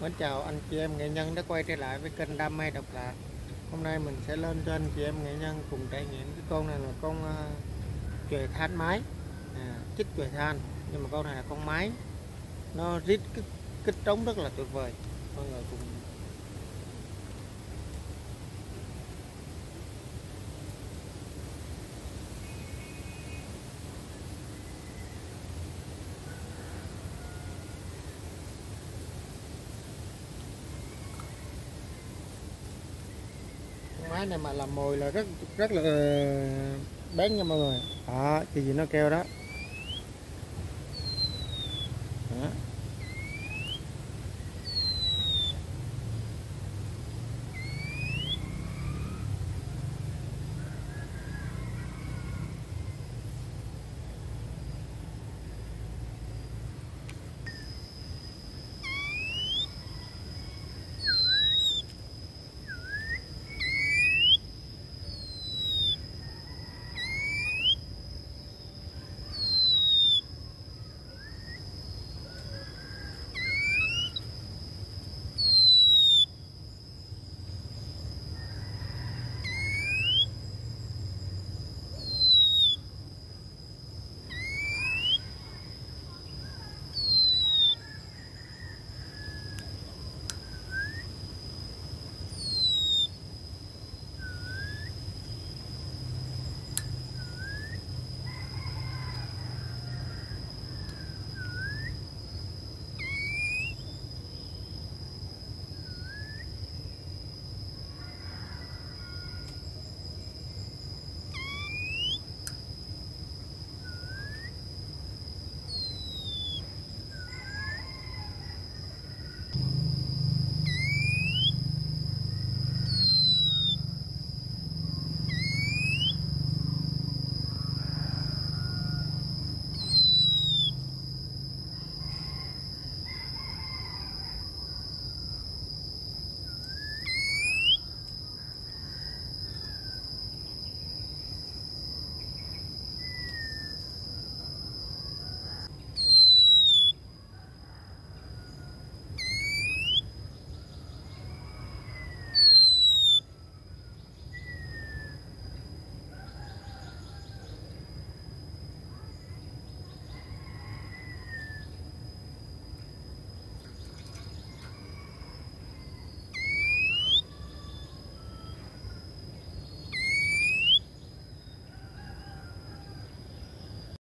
Mến chào anh chị em nghệ nhân đã quay trở lại với kênh Đam mê độc lạ. Hôm nay mình sẽ lên cho anh chị em nghệ nhân cùng trải nghiệm. Cái con này là con ờ, uh, chòe than máy à, chích chòe than nhưng mà con này là con máy, nó rít kích, kích trống rất là tuyệt vời. Mọi người cùng con máy này mà làm mồi là rất rất là ờ, bén nha mọi người. Đó chị gì nó kêu đó?